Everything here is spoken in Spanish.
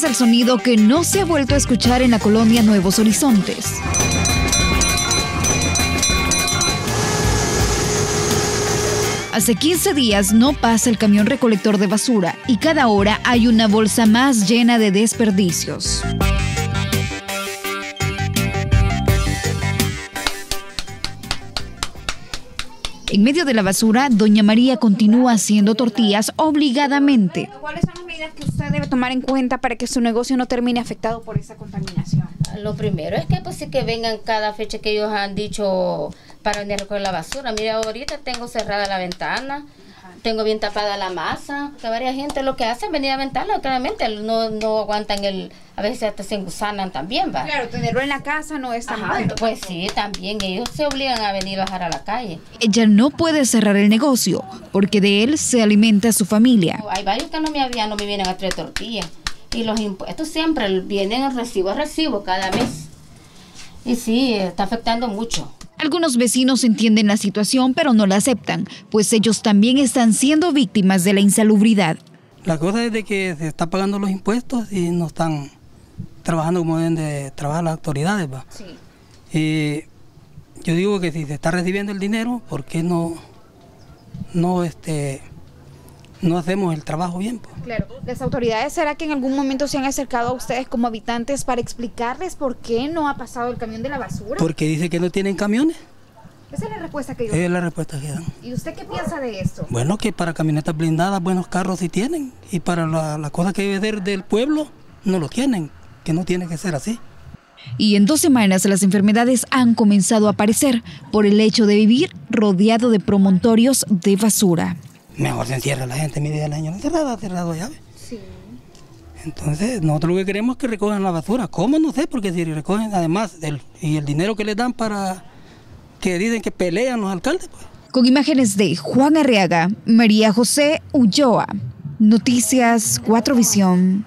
es el sonido que no se ha vuelto a escuchar en la colonia Nuevos Horizontes. Hace 15 días no pasa el camión recolector de basura y cada hora hay una bolsa más llena de desperdicios. En medio de la basura, doña María continúa haciendo tortillas obligadamente. ¿Cuáles son las medidas que usted debe tomar en cuenta para que su negocio no termine afectado por esa contaminación? Lo primero es que pues sí que vengan cada fecha que ellos han dicho para venir a recoger la basura. Mira, ahorita tengo cerrada la ventana, tengo bien tapada la masa, que varias gente lo que hace es venir a ventarla, claramente no, no aguantan el, a veces hasta se engusanan también, ¿va? Claro, tenerlo en la casa no es tan bueno. Pues sí, también ellos se obligan a venir a bajar a la calle. Ella no puede cerrar el negocio porque de él se alimenta su familia. Hay varios que no me, habían, no me vienen a traer tortillas y los impuestos siempre vienen recibo a recibo cada mes. Y sí, está afectando mucho. Algunos vecinos entienden la situación, pero no la aceptan, pues ellos también están siendo víctimas de la insalubridad. La cosa es de que se está pagando los impuestos y no están trabajando como deben de trabajar las autoridades. ¿va? Sí. yo digo que si se está recibiendo el dinero, ¿por qué no, no este, no hacemos el trabajo bien. Pues. Claro, las autoridades, ¿será que en algún momento se han acercado a ustedes como habitantes para explicarles por qué no ha pasado el camión de la basura? Porque dice que no tienen camiones. Esa es la respuesta que ellos Es la respuesta que dan. ¿Y usted qué piensa de esto? Bueno, que para camionetas blindadas buenos carros sí tienen. Y para la, la cosa que debe ser del pueblo, no lo tienen. Que no tiene que ser así. Y en dos semanas las enfermedades han comenzado a aparecer por el hecho de vivir rodeado de promontorios de basura mejor se encierra la gente media del año encerrada, cerrado llave. Sí. Entonces, nosotros lo que queremos es que recojan la basura. ¿Cómo? No sé, porque si recogen, además, el, y el dinero que les dan para que dicen que pelean los alcaldes. Pues. Con imágenes de Juan Arriaga, María José Ulloa, Noticias 4 Visión.